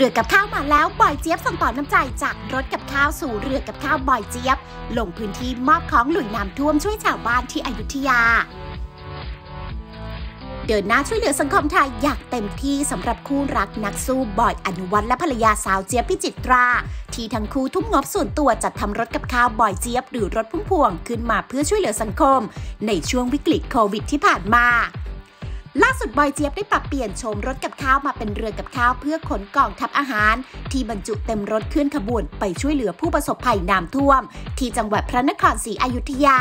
รือกับข้าวมาแล้วบอยเจี๊ยบส่งต่อน้ำใจจากรถกับข้าวสู่เรือกับข้าวบอยเจี๊ยบ ลงพื้นที่มอบของหลุยน้ำท่วมช่วยชาวบ้านที่อยุธยา เดินหน้าช่วยเหลือสังคมไทยอยากเต็มที่สำหรับคู่รักนักสู้บอยอนุวัฒน์และภรรยาสาวเจี๊ยบพิจิตรา ที่ทั้งคู่ทุ่มงบส่วนตัวจัดทำรถกับข้าวบอยเจี๊ยบหรือรถพุ่มพวงขึ้นมาเพื่อช่วยเหลือสังคม ในช่วงวิกฤตโควิดที่ผ่านมา ล่าสุดบอยเจี๊ยบได้ปรับเปลี่ยนโฉมรถกับข้าวมาเป็นเรือกับข้าวเพื่อขนกล่องทับอาหาร ที่บรรจุเต็มรถเคลื่อนขบวนไปช่วยเหลือผู้ประสบภัยน้ำท่วม ที่จังหวัดพระนครศรีอยุธยา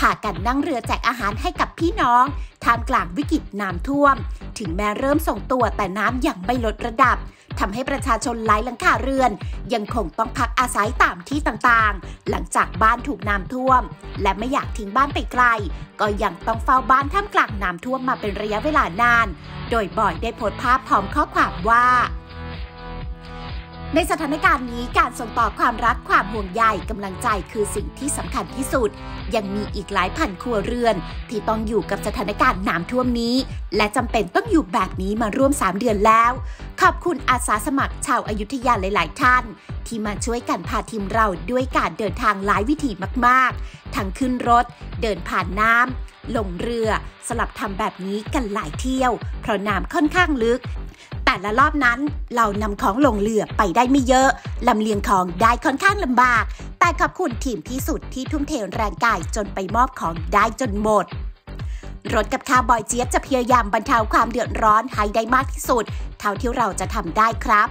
พากันนั่งเรือแจกอาหารให้กับพี่น้องท่ามกลางวิกฤตน้ำท่วม ถึงแม้เริ่มส่งตัวแต่น้ำยังไม่ลดระดับ ทำให้ประชาชนหลายหลังคาเรือน ยังคงต้องพักอาศัยตามที่ต่างๆ หลังจากบ้านถูกน้ำท่วม และไม่อยากทิ้งบ้านไปไกล ก็ยังต้องเฝ้าบ้านท่ามกลางน้ำท่วมมาเป็นระยะเวลานาน โดยบอยได้โพสต์ภาพพร้อมข้อความว่า ในสถานการณ์นี้การส่งต่อความรักความห่วงใยกำลังใจคือสิ่งที่สำคัญที่สุด ยังมีอีกหลายพันครัวเรือน ที่ต้องอยู่กับสถานการณ์น้ำท่วมนี้ และจำเป็นต้องอยู่แบบนี้มาร่วม 3 เดือนแล้ว ขอบคุณอาสาสมัครชาวอายุทยาหลาย ๆ ท่าน ที่มาช่วยกันพาทีมเราด้วยการเดินทางหลายวิธีมาก ๆ ทั้งขึ้นรถ เดินผ่านน้ำลงเรือสลับทำแบบนี้กันหลายเที่ยว เพราะน้ำค่อนข้างลึก แต่ละรอบนั้น เรานำของลงเรือไปได้ไม่เยอะลำเลียงของได้ค่อนข้างลำบาก แต่ขอบคุณทีมที่สุดที่ทุ่มเทแรงกายจนไปมอบของได้จนหมดรถกับข้าวบอยเจี๊ยบจะพยายามบรรเทาความเดือดร้อนให้ได้มากที่สุด เท่าที่เราจะทำได้ครับ